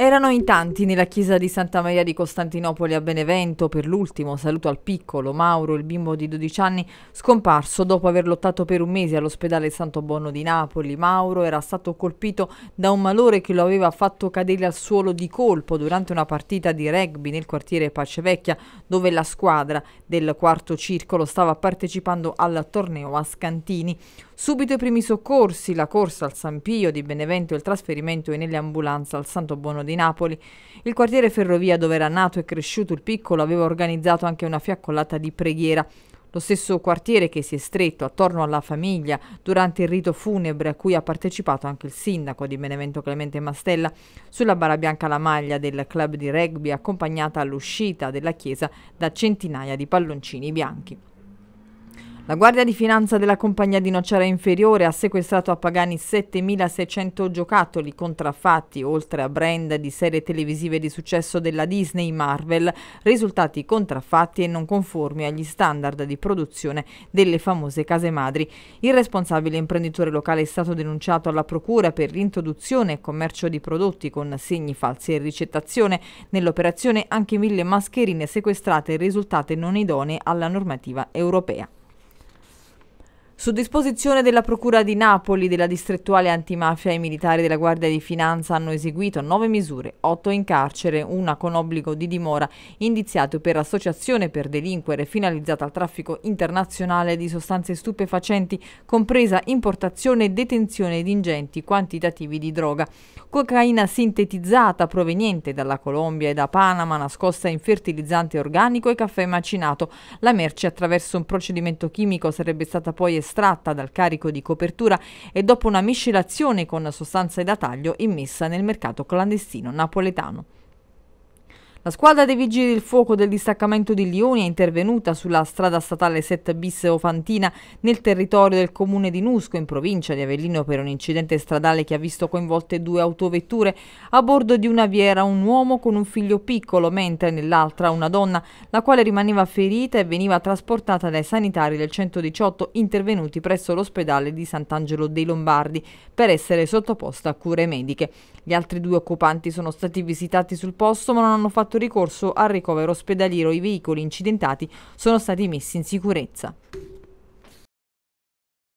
Erano in tanti nella chiesa di Santa Maria di Costantinopoli a Benevento per l'ultimo saluto al piccolo Mauro, il bimbo di 12 anni, scomparso dopo aver lottato per un mese all'ospedale Santo Bono di Napoli. Mauro era stato colpito da un malore che lo aveva fatto cadere al suolo di colpo durante una partita di rugby nel quartiere Pacevecchia, dove la squadra del quarto circolo stava partecipando al torneo a Scantini. Subito i primi soccorsi, la corsa al San Pio di Benevento e il trasferimento nelle ambulanze al Santo Bono di Napoli. Il quartiere Ferrovia dove era nato e cresciuto il piccolo aveva organizzato anche una fiaccolata di preghiera. Lo stesso quartiere che si è stretto attorno alla famiglia durante il rito funebre a cui ha partecipato anche il sindaco di Benevento Clemente Mastella, sulla bara bianca la maglia del club di rugby accompagnata all'uscita della chiesa da centinaia di palloncini bianchi. La Guardia di Finanza della compagnia di Nocera Inferiore ha sequestrato a Pagani 7.600 giocattoli contraffatti, oltre a brand di serie televisive di successo della Disney Marvel, risultati contraffatti e non conformi agli standard di produzione delle famose case madri. Il responsabile imprenditore locale è stato denunciato alla Procura per l'introduzione e commercio di prodotti con segni falsi e ricettazione. Nell'operazione anche mille mascherine sequestrate risultate non idonee alla normativa europea. Su disposizione della Procura di Napoli, della distrettuale antimafia, i militari della Guardia di Finanza hanno eseguito nove misure, otto in carcere, una con obbligo di dimora, indiziato per associazione per delinquere finalizzata al traffico internazionale di sostanze stupefacenti, compresa importazione e detenzione di ingenti quantitativi di droga. Cocaina sintetizzata proveniente dalla Colombia e da Panama, nascosta in fertilizzante organico e caffè macinato. La merce attraverso un procedimento chimico sarebbe stata poi estratta dal carico di copertura e dopo una miscelazione con sostanze da taglio immessa nel mercato clandestino napoletano. La squadra dei Vigili del Fuoco del distaccamento di Lioni è intervenuta sulla strada statale 7 bis Ofantina nel territorio del comune di Nusco in provincia di Avellino per un incidente stradale che ha visto coinvolte due autovetture. A bordo di una vi era un uomo con un figlio piccolo, mentre nell'altra una donna, la quale rimaneva ferita e veniva trasportata dai sanitari del 118 intervenuti presso l'ospedale di Sant'Angelo dei Lombardi per essere sottoposta a cure mediche. Gli altri due occupanti sono stati visitati sul posto ma non hanno fatto ricorso al ricovero ospedaliero. I veicoli incidentati sono stati messi in sicurezza.